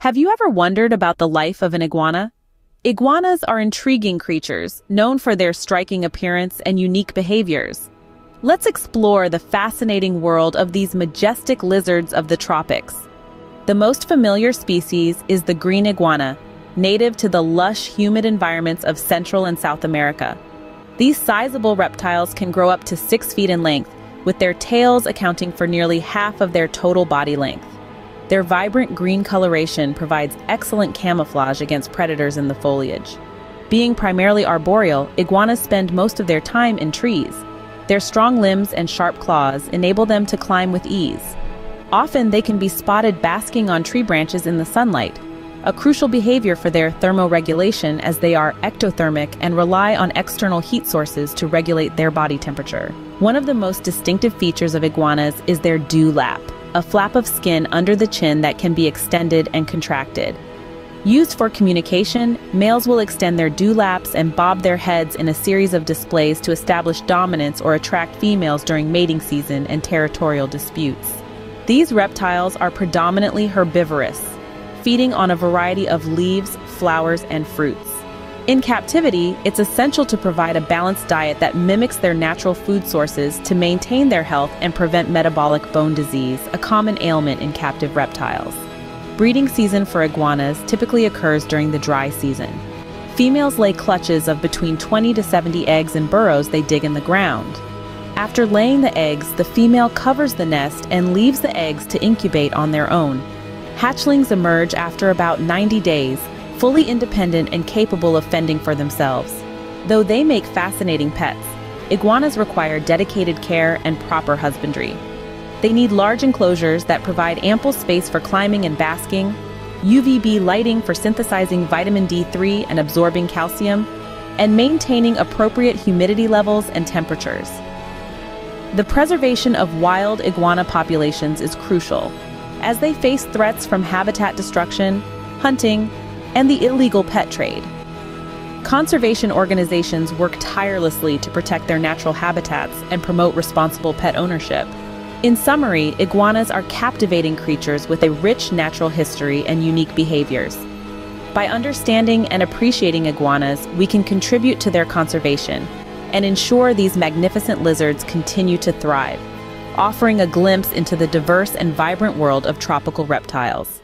Have you ever wondered about the life of an iguana? Iguanas are intriguing creatures, known for their striking appearance and unique behaviors. Let's explore the fascinating world of these majestic lizards of the tropics. The most familiar species is the green iguana, native to the lush, humid environments of Central and South America. These sizable reptiles can grow up to 6 feet in length, with their tails accounting for nearly half of their total body length. Their vibrant green coloration provides excellent camouflage against predators in the foliage. Being primarily arboreal, iguanas spend most of their time in trees. Their strong limbs and sharp claws enable them to climb with ease. Often they can be spotted basking on tree branches in the sunlight, a crucial behavior for their thermoregulation as they are ectothermic and rely on external heat sources to regulate their body temperature. One of the most distinctive features of iguanas is their dewlap, a flap of skin under the chin that can be extended and contracted. Used for communication, males will extend their dewlaps and bob their heads in a series of displays to establish dominance or attract females during mating season and territorial disputes. These reptiles are predominantly herbivorous, feeding on a variety of leaves, flowers, and fruits. In captivity, it's essential to provide a balanced diet that mimics their natural food sources to maintain their health and prevent metabolic bone disease, a common ailment in captive reptiles. Breeding season for iguanas typically occurs during the dry season. Females lay clutches of between 20 to 70 eggs in burrows they dig in the ground. After laying the eggs, the female covers the nest and leaves the eggs to incubate on their own. Hatchlings emerge after about 90 days, fully independent and capable of fending for themselves. Though they make fascinating pets, iguanas require dedicated care and proper husbandry. They need large enclosures that provide ample space for climbing and basking, UVB lighting for synthesizing vitamin D3 and absorbing calcium, and maintaining appropriate humidity levels and temperatures. The preservation of wild iguana populations is crucial, as they face threats from habitat destruction, hunting, and the illegal pet trade. Conservation organizations work tirelessly to protect their natural habitats and promote responsible pet ownership. In summary, iguanas are captivating creatures with a rich natural history and unique behaviors. By understanding and appreciating iguanas, we can contribute to their conservation and ensure these magnificent lizards continue to thrive, offering a glimpse into the diverse and vibrant world of tropical reptiles.